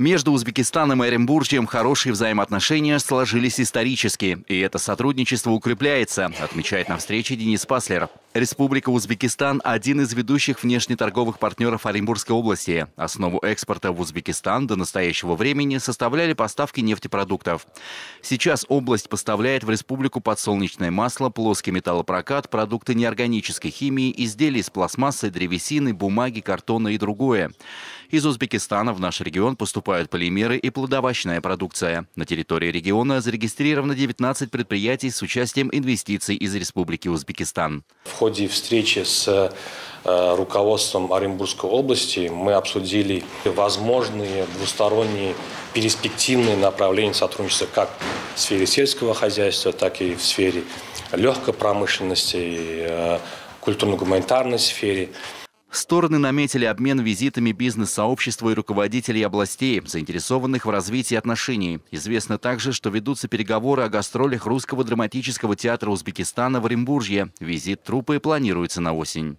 Между Узбекистаном и Оренбуржьем хорошие взаимоотношения сложились исторически, и это сотрудничество укрепляется, отмечает на встрече Денис Паслер. Республика Узбекистан – один из ведущих внешнеторговых партнеров Оренбургской области. Основу экспорта в Узбекистан до настоящего времени составляли поставки нефтепродуктов. Сейчас область поставляет в республику подсолнечное масло, плоский металлопрокат, продукты неорганической химии, изделия из пластмассы, древесины, бумаги, картона и другое. Из Узбекистана в наш регион поступают полимеры и плодовочная продукция. На территории региона зарегистрировано 19 предприятий с участием инвестиций из Республики Узбекистан. В ходе встречи с э, руководством Оренбургской области мы обсудили возможные двусторонние перспективные направления сотрудничества как в сфере сельского хозяйства, так и в сфере легкой промышленности, э, культурно-гуманитарной сфере. Стороны наметили обмен визитами бизнес-сообщества и руководителей областей, заинтересованных в развитии отношений. Известно также, что ведутся переговоры о гастролях Русского драматического театра Узбекистана в Оренбуржье. Визит труппы планируется на осень.